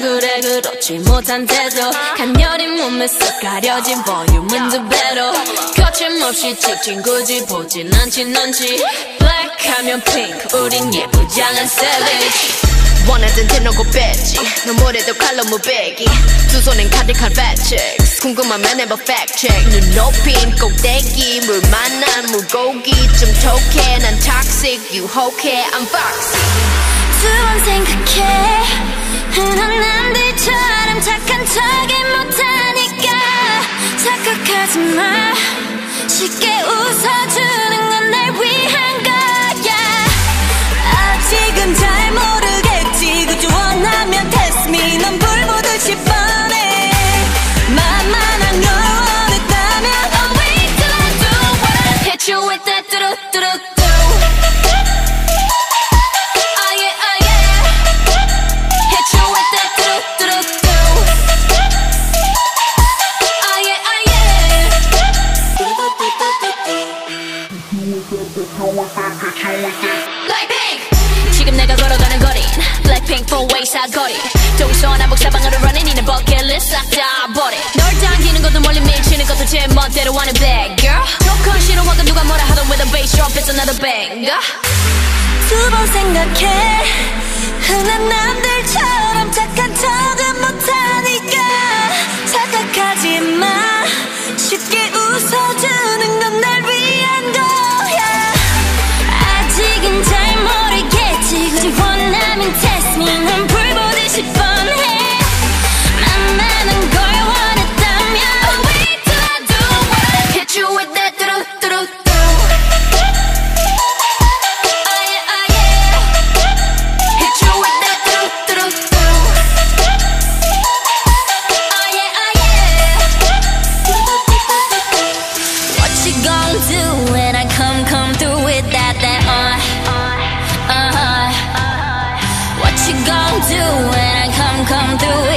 걷지 못한 태도 간녀린 몸에 쏙 가려진 볼륨은 두 배로 거침없이 찍힌 굳이 보진 않지 넌지. Black 하면 pink 우린 예쁘장한 savage. 원하던 대놓고 뺐지. 너무래도 칼로 무배기. 두 손엔 가득한 fat checks 궁금하면 해봐 fact check. 눈 높인 꼭대기 물 만난 물고기. 좀 톡해 난 toxic 유혹해 I'm foxy. 두번 생각해 흔한 남들처럼 착한 척이 못하니까 착각하지 마. 쉽게 웃어 지금 내가 걸어가는 거리 Blackpink four way 사거리 동서남북 사방으로 running 이는 버킷리스트 싹다 버려 널 당기는 것도 멀리 밀치는 것도 제 멋대로 하는 bad girl 조건 싫어하고 누가 뭐라 하던 with a bass drop it's another banger 두 번 생각해 흔한 남들처럼 do when I come, come through?